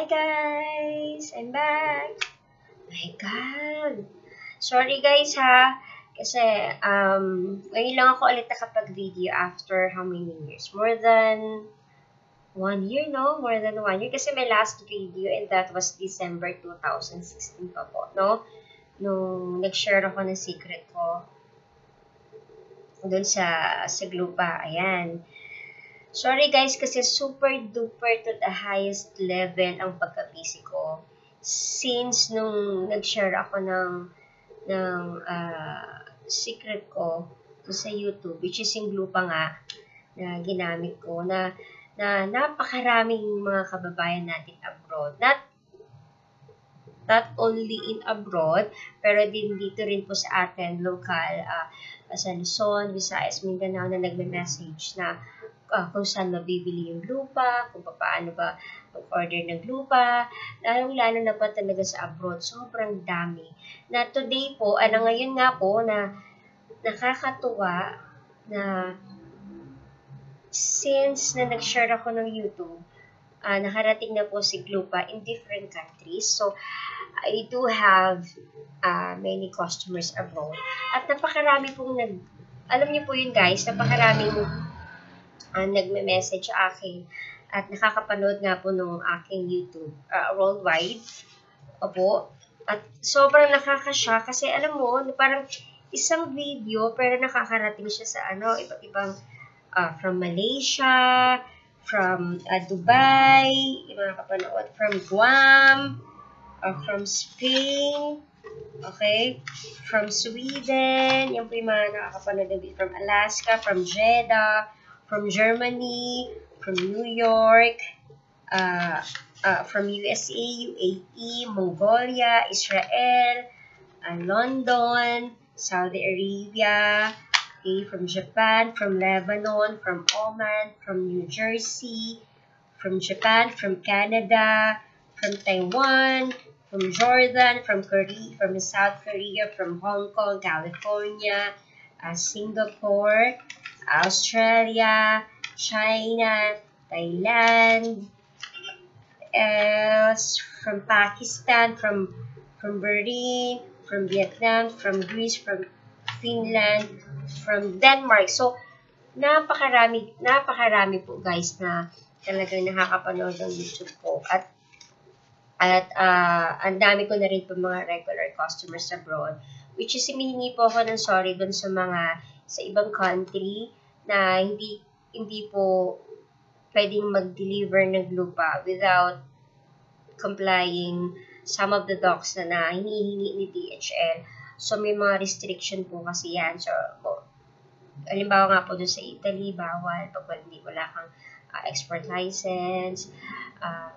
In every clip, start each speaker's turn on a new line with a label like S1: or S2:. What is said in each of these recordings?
S1: Hi guys! I'm back! My God! Sorry guys ha, kasi um, ngayon lang ako ulit nakapag-video after how many years? More than one year, no? More than one year. Kasi my last video and that was December 2016 pa po, no? Nung nag-share ako ng secret ko doon sa, sa Glupa. Ayan. Sorry guys, kasi super duper to the highest level ang pagka-busy ko. Since nung nag-share ako ng, ng uh, secret ko to sa YouTube, which is yung Glupa nga, na ginamit ko, na, na napakaraming mga kababayan natin abroad. Not not only in abroad, pero din dito rin po sa atin, local, uh, sa Luzon, Visayas, Mindanao, na nagme-message na uh, kung saan mabibili yung lupa, kung paano ba mag-order ng lupa, lalong-lalo na pa talaga sa abroad, sobrang dami. Na today po, ano ngayon nga po, na nakakatuwa na since na nag-share ako ng YouTube, uh, nakarating na po si Glupa in different countries. So, I do have uh, many customers abroad. At napakarami pong nag... Alam niyo po yun guys, napakaraming uh, nagme-message sa akin at nakakapanood nga po nung aking YouTube uh, worldwide. Opo. At sobrang nakakasya kasi alam mo, parang isang video pero nakakarating siya sa ano, iba't ibang uh, from Malaysia, from uh, Dubai, yung mga kapanood, from Guam, uh, from Spain, okay, from Sweden, yung po yung mga nakakapanood from Alaska, from Jeddah, from Germany, from New York, uh, uh, from USA, UAE, Mongolia, Israel, uh, London, Saudi Arabia, okay, from Japan, from Lebanon, from Oman, from New Jersey, from Japan, from Canada, from Taiwan, from Jordan, from Korea, from South Korea, from Hong Kong, California, uh, Singapore, Australia, China, Thailand, else from Pakistan, from from Berlin, from Vietnam, from Greece, from Finland, from Denmark. So, napakarami, napakarami po guys na talagang nakakapanood ng YouTube ko. At at uh, ang dami ko na rin po mga regular customers abroad. Which is, humihingi po ako ng sorry dun sa mga sa ibang country na hindi hindi po pwedeng mag-deliver ng lupa without complying some of the docs na, na hinihingi ni DHL. So, may mga restriction po kasi yan. So, po, halimbawa nga po doon sa Italy, bawal pag hindi wala kang uh, export license, uh,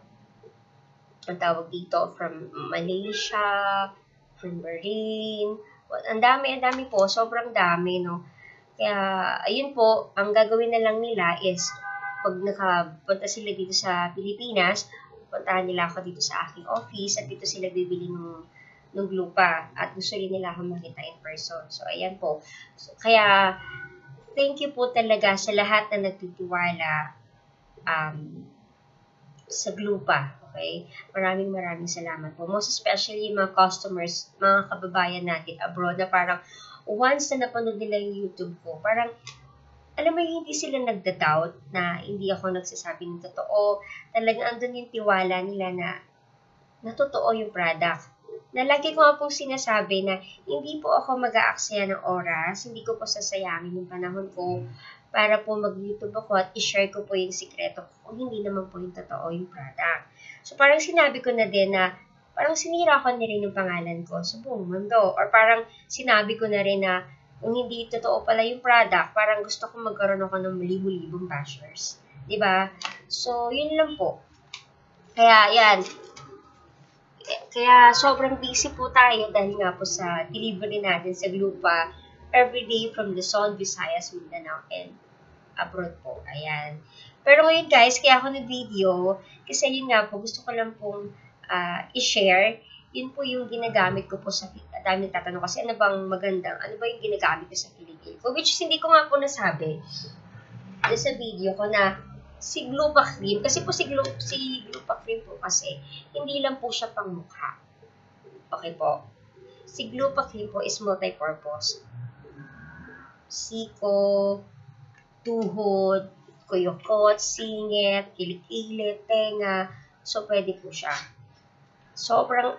S1: ang tawag dito from Malaysia, from Bahrain, well, ang dami, ang dami po, sobrang dami, no? Kaya, ayun po, ang gagawin na lang nila is, pag nakapunta sila dito sa Pilipinas, puntahan nila ako dito sa aking office at dito sila bibili ng, ng lupa at gusto rin nila ako makita in person. So, ayan po. So, kaya, thank you po talaga sa lahat na nagtitiwala um, sa lupa. Okay? Maraming maraming salamat po. Most especially mga customers, mga kababayan natin abroad na parang, once na napanood nila yung YouTube ko, parang, alam mo, hindi sila nagda-doubt na hindi ako nagsasabi ng totoo. Talagang andun yung tiwala nila na na totoo yung product. Na lagi ko nga pong sinasabi na hindi po ako mag-aaksaya ng oras, hindi ko po sasayangin yung panahon ko para po mag-YouTube ako at i-share ko po yung sikreto ko kung hindi naman po yung totoo yung product. So parang sinabi ko na din na parang sinira ko na rin yung pangalan ko sa buong mundo. Or parang sinabi ko na rin na kung hindi totoo pala yung product, parang gusto ko magkaroon ako ng libo-libong bashers. ba diba? So, yun lang po. Kaya, yan. Kaya, sobrang busy po tayo dahil nga po sa delivery natin sa Glupa everyday from Luzon, Visayas, Mindanao, and abroad po. Ayan. Pero ngayon guys, kaya ako nag-video, kasi yun nga po, gusto ko lang pong uh, i-share, yun po yung ginagamit ko po sa dami nagtatanong kasi ano bang magandang, ano ba yung ginagamit ko sa kiligil ko, which hindi ko nga po nasabi sa video ko na si Glupa Cream, kasi po si, Glu, si Glupa Cream po kasi, hindi lang po siya pang mukha. Okay po. Si Glupa Cream po is multi-purpose. Siko, tuhod, kuyukot, singit, kilit-kilit, tenga. So, pwede po siya. Sobrang,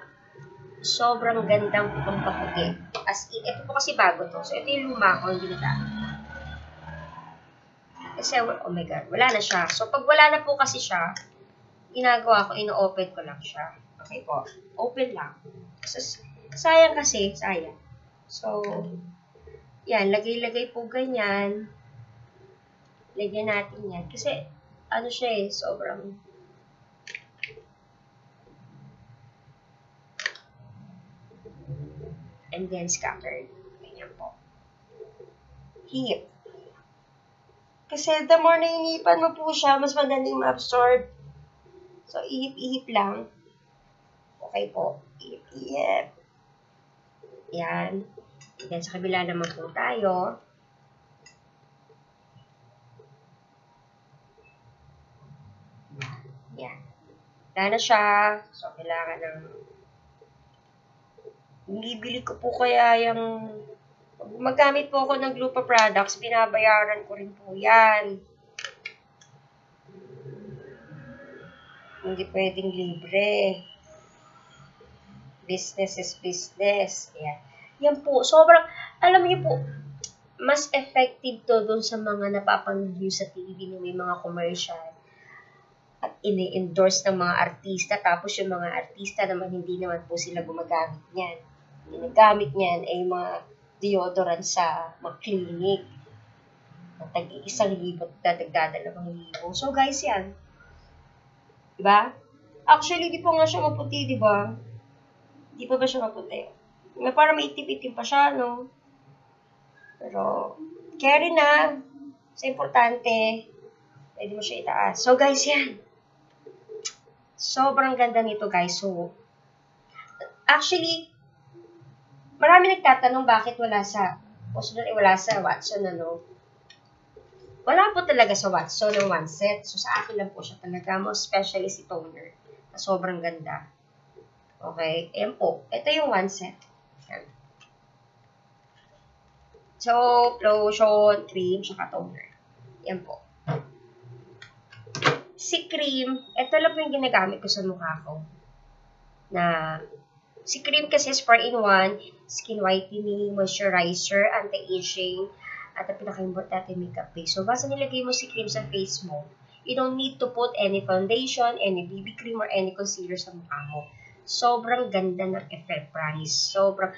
S1: sobrang gandang pampapugi. As in, ito po kasi bago to. So, ito yung luma ko, hindi na kasi, oh my God, wala na siya. So, pag wala na po kasi siya, ginagawa ko, ino-open ko lang siya. Okay po. Open lang. So, sayang kasi, sayang. So, yan, lagay-lagay po ganyan. Lagyan natin yan. Kasi, ano siya eh, sobrang and then scattered. Ganyan po. Heat. Kasi the more nainipan mo po siya, mas madaling ma-absorb. So, ihip-ihip lang. Okay po. Ihip-ihip. Yan. Then, sa kabila naman po tayo. Yan. Wala na siya. So, kailangan ng... Bibili ko po kaya yung Magamit po ako ng Glupa products, binabayaran ko rin po yan. Hindi pwedeng libre. Business is business. Yan. Yan po. Sobrang, alam niyo po, mas effective to dun sa mga napapanood sa TV na may mga commercial at ini-endorse ng mga artista tapos yung mga artista naman hindi naman po sila gumagamit niyan. Ginagamit niyan ay mga deodorant sa mga clinic. Na tag-iisang libo dadagdadalawang libo. So, guys, yan. Diba? Actually, di po nga siya maputi, di ba? Di pa ba siya maputi? Na para may itim pa siya, no? Pero, carry na. Sa importante, pwede mo siya itaas. So, guys, yan. Sobrang ganda nito, guys. So, actually, Marami nagtatanong bakit wala sa, Osborne, eh, wala sa Watson, ano? Wala po talaga sa Watson ng one set. So, sa akin lang po siya talaga. Most especially si toner. Na sobrang ganda. Okay? Ayan po. Ito yung one set. Ayan. Soap, lotion, cream, saka toner. Yan po. Si cream, ito lang po yung ginagamit ko sa mukha ko. Na Si cream kasi is 4-in-1, skin whitening, moisturizer, anti-aging, at ang pinaka-importante makeup base. So, basta nilagay mo si cream sa face mo, you don't need to put any foundation, any BB cream, or any concealer sa mukha mo. Sobrang ganda ng effect, promise. Sobrang,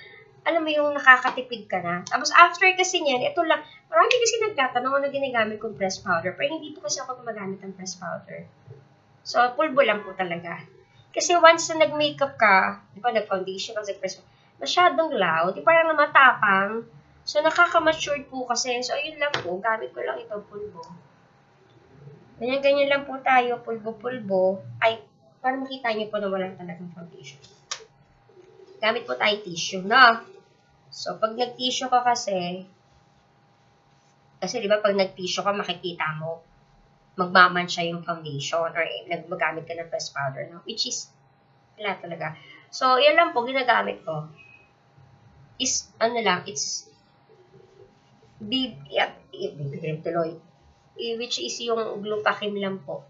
S1: alam mo yung nakakatipid ka na. Tapos after kasi niyan, ito lang, marami kasi nagtatanong ano ginagamit kong press powder, pero hindi po kasi ako gumagamit ng press powder. So, pulbo lang po talaga. Kasi once na nag-makeup ka, di ba, nag-foundation ka, nag-press masyadong loud, di parang matapang. So, nakaka-matured po kasi. So, ayun lang po. Gamit ko lang ito, pulbo. Ganyan-ganyan lang po tayo, pulbo-pulbo. Ay, para makita niyo po na wala talagang foundation. Gamit po tayo tissue, no? So, pag nag-tissue ka kasi, kasi di ba pag nag-tissue ka, makikita mo, magmaman siya yung foundation or eh, nagmagamit ka ng press powder, no? which is, wala talaga. So, yan lang po, ginagamit ko. Is, ano lang, it's, bib, yeah, bibigyan tuloy. Eh, which is yung glupakin lang po.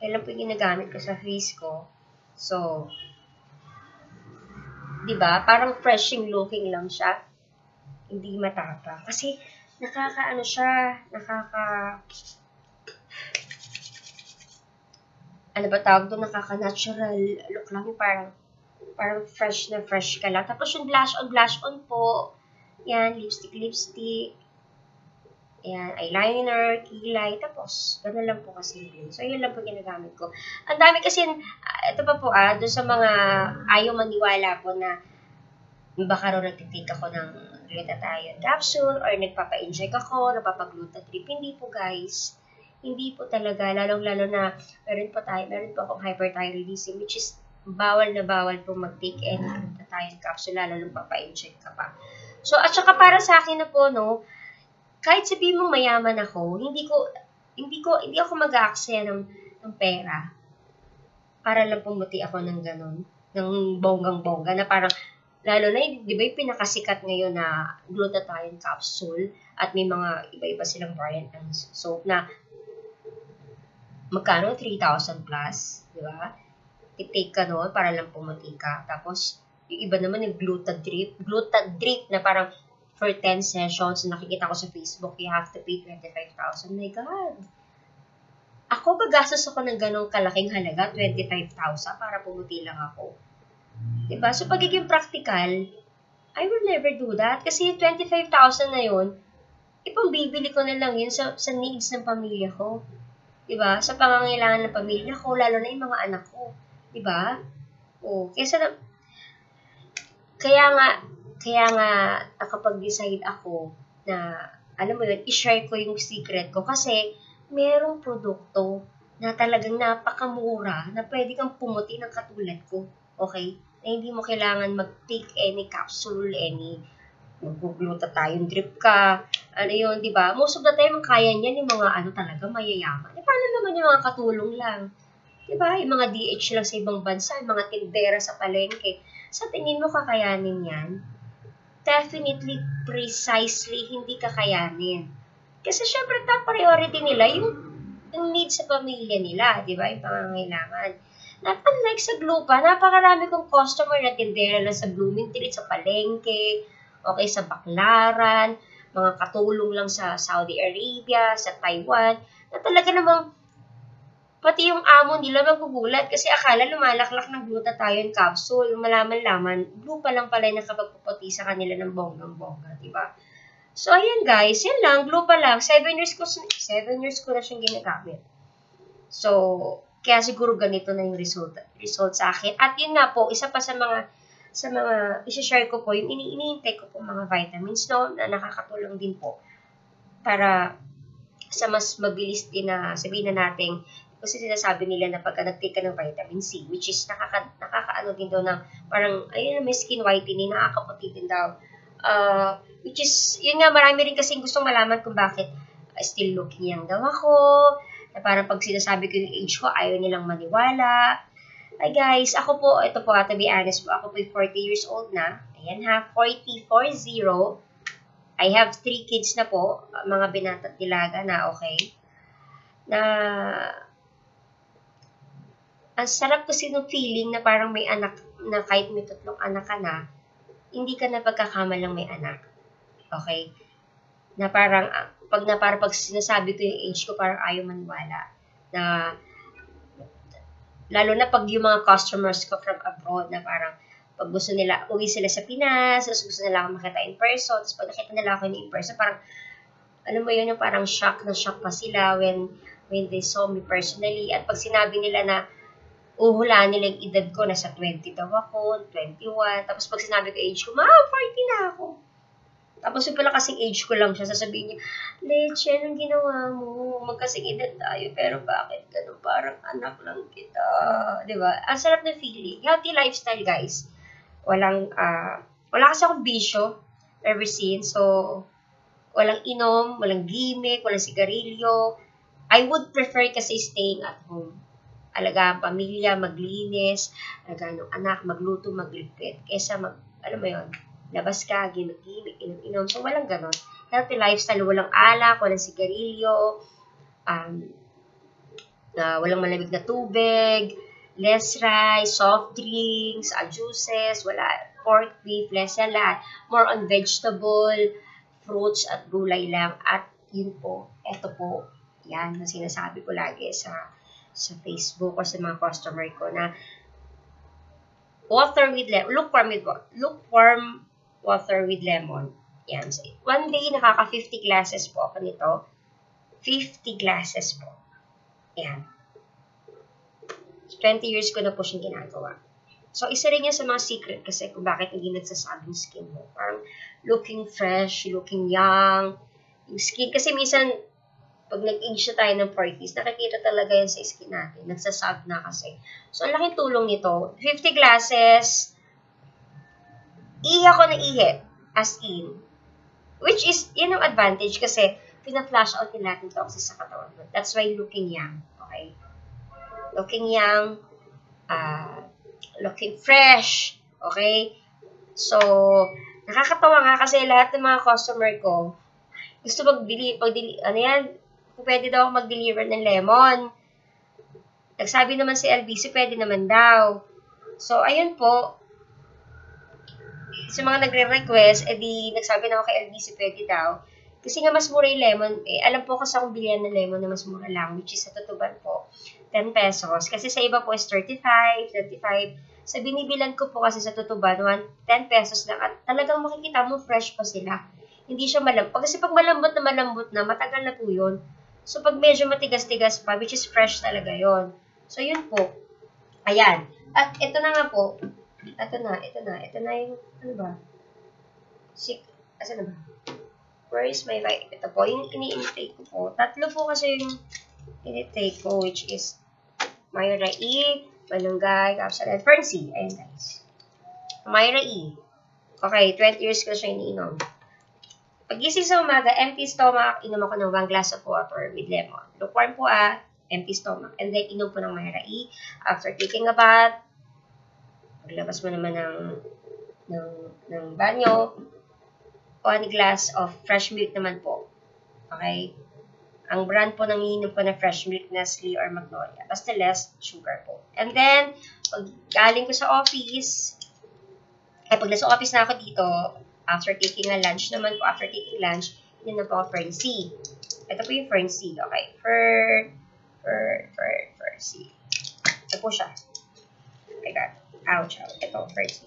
S1: Yan lang po yung ginagamit ko sa face ko. So, di ba Parang freshing looking lang siya. Hindi matapa. Kasi, nakaka, ano siya, nakaka, ano ba tawag doon, nakaka-natural look lang, yung parang, parang fresh na fresh ka lang. Tapos yung blush on, blush on po, yan, lipstick, lipstick, yan, eyeliner, kilay, tapos, gano'n lang po kasi yun. So, yun lang po ginagamit ko. Ang dami kasi, uh, ito pa po ah, doon sa mga ayaw maniwala po na baka raw nagtitik ako ng glutathione capsule or nagpapa-inject ako, napapagluta-trip. Hindi po guys hindi po talaga, lalong-lalo na meron po tayo, meron po akong hyperthyroidism, which is bawal na bawal po mag-take any glutathione capsule, lalo nung papa-inject ka pa. So, at saka para sa akin na po, no, kahit sabihin mo mayaman ako, hindi ko, Hindi ko, hindi ako mag-aaksaya ng, ng pera para lang pumuti ako ng ganun, ng bonggang-bongga na parang, lalo na, di ba yung pinakasikat ngayon na glutathione capsule at may mga iba-iba silang variant ng soap na magkano? 3,000 plus, di ba? I-take ka noon para lang pumuti ka. Tapos, yung iba naman yung glutadrip. Glutadrip na parang for 10 sessions, nakikita ko sa Facebook, you have to pay 25,000. My God! Ako, gagastos ako ng ganong kalaking halaga, 25,000, para pumuti lang ako. Diba? So, pagiging practical, I will never do that. Kasi yung 25,000 na yun, ipambibili ko na lang yun sa, sa needs ng pamilya ko. Diba? Sa pangangailangan ng pamilya ko, lalo na yung mga anak ko. Diba? O, kesa na, kaya nga, kaya nga, nakapag-decide ako na, alam mo yun, i-share ko yung secret ko kasi merong produkto na talagang napakamura na pwede kang pumuti ng katulad ko. Okay? Na hindi mo kailangan mag-take any capsule, any magguglutathione drip ka, ano yun, di ba? Most of the time, kaya niyan yung mga ano talaga, mayayaman. E paano naman yung mga katulong lang? Di ba? Yung mga DH lang sa ibang bansa, mga tindera sa palengke sa tingin mo kakayanin yan? Definitely, precisely, hindi kakayanin. Kasi syempre, top priority nila yung, yung need sa pamilya nila, di ba? Yung pangangailangan. Not unlike sa Glupa, napakarami kong customer na tindera lang sa Bloomington, sa palengke, okay, sa Baklaran, mga katulong lang sa Saudi Arabia, sa Taiwan, na talaga namang Pati yung amo nila magugulat kasi akala lumalaklak ng glutathione capsule. Malaman-laman, blue pa lang pala yung nakapagpuputi sa kanila ng bonggang-bongga, di ba? So, ayan guys, yan lang, blue pa lang. 7 years ko, 7 years ko na siyang ginagamit. So, kaya siguro ganito na yung result, result sa akin. At yun nga po, isa pa sa mga sa mga isi-share ko po, yung ini-intake ko po mga vitamins no, na nakakatulong din po para sa mas mabilis din na sabihin na natin kasi sinasabi nila na pagka nag-take ka ng vitamin C, which is nakaka, nakakaano din daw ng parang, ayun, may skin whitening, nakakaputi din daw. Uh, which is, yun nga, marami rin kasi gustong malaman kung bakit uh, still looking young daw ako, na parang pag sinasabi ko yung age ko, ayaw nilang maniwala. Ay guys, ako po, ito po, to be honest po, ako po 40 years old na. Ayan ha, 40, 40. I have 3 kids na po, mga binata at dilaga na okay. Na ang sarap kasi ng feeling na parang may anak na kahit may tatlong anak ka na, hindi ka na pagkakamalang may anak. Okay? Na parang, ah, pag na parang pag sinasabi ko yung age ko, parang ayaw maniwala. Na, lalo na pag yung mga customers ko from abroad, na parang, pag gusto nila, uwi sila sa Pinas, tapos gusto nila ako makita in person, tapos pag nakita nila ako in person, parang, alam mo yun, yung parang shock na shock pa sila when, when they saw me personally. At pag sinabi nila na, uhulaan nila yung edad ko, nasa 20 daw ako, 21. Tapos pag sinabi ko age ko, ma, 40 na ako. Tapos yung pala kasing age ko lang siya, sasabihin niya, Leche, anong ginawa mo? Magkasing edad tayo, pero bakit ganun? Parang anak lang kita. ba diba? Ang sarap na feeling. Healthy lifestyle, guys. Walang, uh, wala kasi akong bisyo ever since. So, walang inom, walang gimmick, walang sigarilyo. I would prefer kasi staying at home alaga ang pamilya, maglinis, alaga ng anak, magluto, magligpit. Kesa mag, alam mo yun, labas ka, gimik-gimik, inom-inom. So, walang ganon. Healthy lifestyle, walang alak, walang sigarilyo, um, uh, walang malamig na tubig, less rice, soft drinks, uh, juices, wala pork, beef, less lahat. More on vegetable, fruits at gulay lang. At yun po, eto po, yan, na sinasabi ko lagi sa sa Facebook or sa mga customer ko na water with lemon, lukewarm with lukewarm water with lemon. Yan. So, one day, nakaka 50 glasses po ako nito. 50 glasses po. Yan. 20 years ko na po siyang ginagawa. So, isa rin yan sa mga secret kasi kung bakit hindi nagsasabing skin mo. Parang looking fresh, looking young. Yung skin, kasi minsan pag nag-age na tayo ng 40s, nakikita talaga yan sa skin natin. Nagsasag na kasi. So, ang laking tulong nito. 50 glasses, ihi ako na ihi. As in. Which is, yun ang advantage kasi pina-flash out lahat ng toxins sa katawan. That's why looking young. Okay? Looking young, uh, looking fresh. Okay? So, nakakatawa nga kasi lahat ng mga customer ko, gusto mag-deliver, pag ano yan, pwede daw ako mag-deliver ng lemon. Nagsabi naman si LBC, pwede naman daw. So, ayun po, sa mga nagre-request, edi nagsabi na ako kay LBC pwede daw. Kasi nga mas mura yung lemon, eh, alam po kasi akong bilihan ng lemon na mas mura lang, which is sa tutuban po, 10 pesos. Kasi sa iba po is 35, 35. Sa binibilan ko po kasi sa tutuban, 10 pesos lang. At talagang makikita mo fresh pa sila. Hindi siya malambot. Kasi pag malambot na malambot na, matagal na po yun. So pag medyo matigas-tigas pa, which is fresh talaga yon So yun po. Ayan. At ito na nga po, ito na, ito na, ito na yung, ano ba? Si, asa na ba? Where is my light? Ito po, yung ini-intake ko po. Tatlo po kasi yung ini-take ko, which is Myra E, Malunggay, Capsule, and Fernsey. Ayun guys. Myra E. Okay, 20 years ko siya iniinom. Pagising sa umaga, empty stomach, inom ako ng 1 glass of water with lemon. Lukewarm po ah, empty stomach. And then, inom po ng E. After taking a bath, paglabas mo naman ng, ng, ng banyo, one glass of fresh milk naman po. Okay? Ang brand po ng ininom po na fresh milk, Nestle or Magnolia. Basta less sugar po. And then, pag galing ko sa office, ay pag nasa office na ako dito, after taking a lunch naman po, after taking lunch, yun na po ang Fern C. Ito po yung Fern C. Okay. Fern, Fern, Fern, Fern C. Ito po siya. I got Ouch, ouch. Ito, first.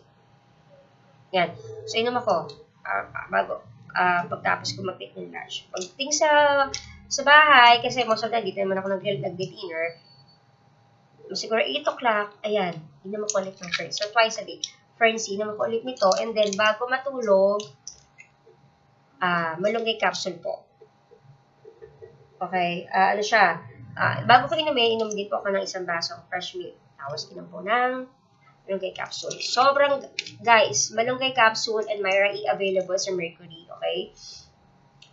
S1: Yan. So, inom ako. Uh, bago. Uh, pagtapos ko mag-eat ng lunch. Pagting sa sa bahay, kasi most of the dito naman ako nag-dinner, siguro 8 o'clock, ayan, inom ako ulit ng Ferns. So, twice a day. Ferns, inom ako ulit nito. And then, bago matulog, uh, malunggay capsule po. Okay, uh, ano siya, uh, bago ko inumin, inom din po ako ng isang baso fresh milk. Tapos, inom po ng malunggay capsule. Sobrang, guys, malunggay capsule and Myra E available sa Mercury, okay?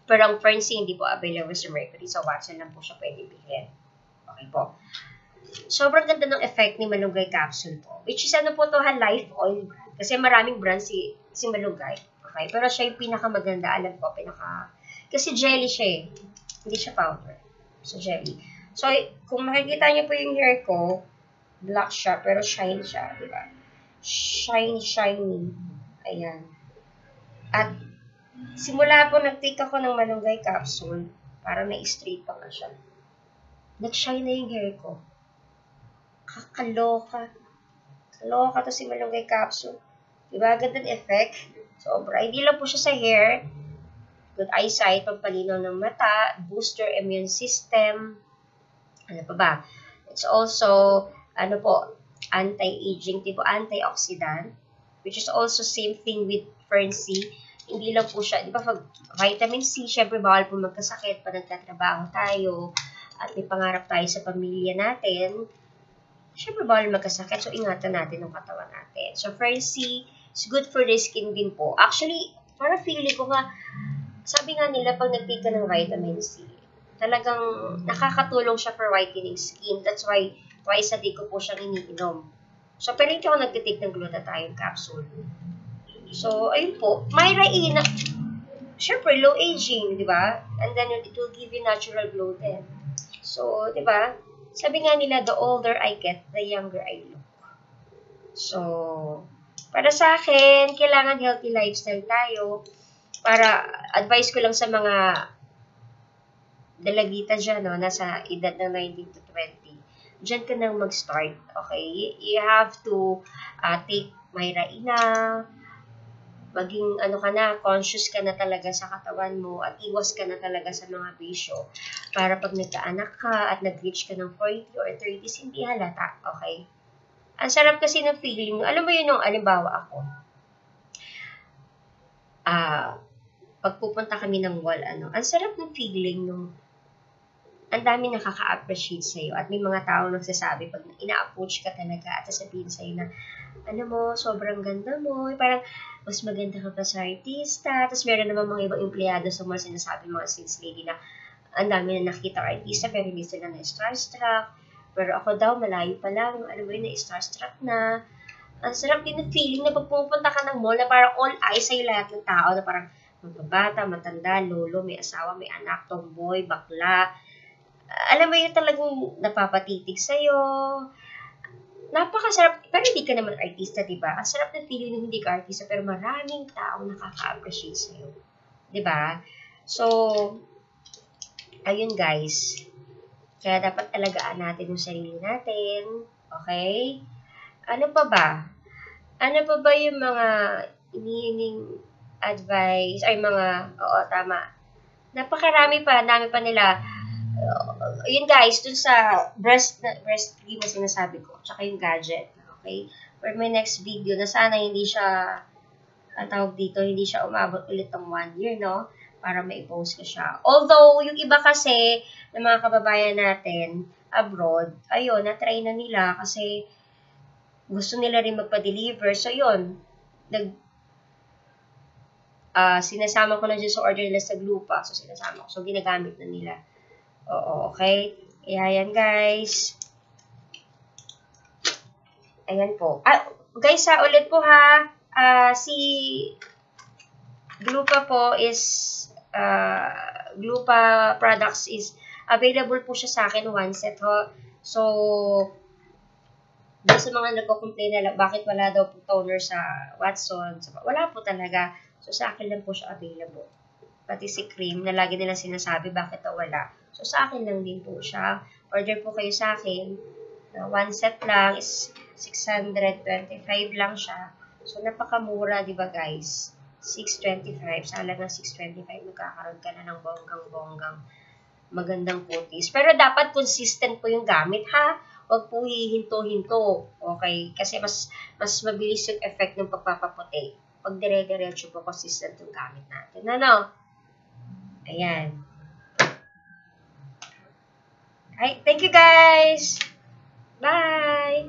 S1: Pero ang Fernsey hindi po available sa Mercury. So, Watson lang po siya pwede bilhin. Okay po. Sobrang ganda ng effect ni malunggay capsule po. Which is ano po to ha, life oil. Kasi maraming brand si, si malunggay. Okay? Pero siya yung pinakamaganda. Alam ko, pinaka... Kasi jelly siya eh. Hindi siya powder. So, jelly. So, kung makikita niyo po yung hair ko, black siya, pero shine siya, di ba? Shine, shiny. Ayan. At, simula po nag-take ako ng malunggay capsule, para na-straight pa nga siya. Nag-shine na yung hair ko. Kakaloka. Kaloka to si malunggay capsule. Diba? Ganda ng effect. Sobra. Hindi lang po siya sa hair. Good eyesight, pagpalinaw ng mata, booster immune system. Ano pa ba? It's also ano po, anti-aging, tipo antioxidant, which is also same thing with Fern. Hindi lang po siya, di ba, pag vitamin C, syempre bawal po magkasakit pag nagtatrabaho tayo at may pangarap tayo sa pamilya natin. Syempre bawal magkasakit, so ingatan natin ang katawan natin. So Fern C is good for the skin din po. Actually, para feeling ko nga, sabi nga nila pag nagtake ng vitamin C, talagang nakakatulong siya for whitening skin. That's why twice a day ko po siyang iniinom. So, pero hindi ako nagtitake ng glutathione capsule. So, ayun po. Myra E, na, low aging, di ba? And then, it will give you natural glow then. So, di ba? Sabi nga nila, the older I get, the younger I look. So, para sa akin, kailangan healthy lifestyle tayo. Para, advice ko lang sa mga dalagita dyan, no, nasa edad ng 19 to 20 dyan ka nang mag-start, okay? You have to uh, take Myra Ina, maging ano ka na, conscious ka na talaga sa katawan mo at iwas ka na talaga sa mga bisyo para pag nagkaanak ka at nag-reach ka ng 40 or 30s, hindi halata, okay? Ang sarap kasi ng feeling, alam mo yun yung alimbawa ako, ah, uh, pagpupunta kami ng wall, ano, ang sarap ng feeling nung ang dami nakaka-appreciate sa'yo at may mga tao nagsasabi pag ina-approach ka talaga at sasabihin sa'yo na ano mo, sobrang ganda mo, parang mas maganda ka pa sa artista, tapos meron naman mga ibang empleyado sa mga sinasabi mga sales lady na ang dami na nakita artista pero hindi sila na starstruck. Pero ako daw, malayo pa lang. Alam mo yun, na starstruck na. Ang sarap din ng feeling na pag pumupunta ka ng mall na parang all eyes sa'yo lahat ng tao na parang magbabata, matanda, lolo, may asawa, may anak, tomboy, bakla. Alam mo yun talagang napapatitig sa'yo. Napakasarap. Pero hindi ka naman artista, di ba? Ang sarap ng feeling na hindi ka artista pero maraming tao nakaka-appreciate sa'yo. Di ba? So, ayun guys. Kaya dapat alagaan natin yung sarili natin. Okay? Ano pa ba? Ano pa ba yung mga iniining advice, ay mga, oo, tama. Napakarami pa, dami pa nila. Uh, yun guys, dun sa breast, breast cream na sinasabi ko, tsaka yung gadget. Okay? For my next video, na sana hindi siya, ang tawag dito, hindi siya umabot ulit ng one year, no? Para ma-post ko siya. Although, yung iba kasi, ng mga kababayan natin, abroad, ayun, na-try na nila kasi gusto nila rin magpa-deliver. So, yun, nag, uh, sinasama ko na dyan sa order nila sa Glupa. So, sinasama ko. So, ginagamit na nila. Oo, okay? Kaya yan, guys. Ayan po. Ah, guys, ha, ulit po ha. Uh, si Glupa po is, uh, Glupa products is available po siya sa akin one set ho. So, doon sa mga nagko-complain na bakit wala daw po toner sa Watson, wala po talaga. So, sa akin lang po siya available. Pati si cream na lagi nila sinasabi bakit daw wala. So, sa akin lang din po siya. Order po kayo sa akin. Uh, one set lang is 625 lang siya. So, napakamura, di ba guys? 625. Sa halagang 625, magkakaroon ka na ng bonggang-bonggang magandang putis. Pero dapat consistent po yung gamit, ha? Huwag po hihinto-hinto. Okay? Kasi mas mas mabilis yung effect ng pagpapaputi. Pag dire-diretso po consistent yung gamit natin. Ano? Ayan. Alright, thank you guys. Bye.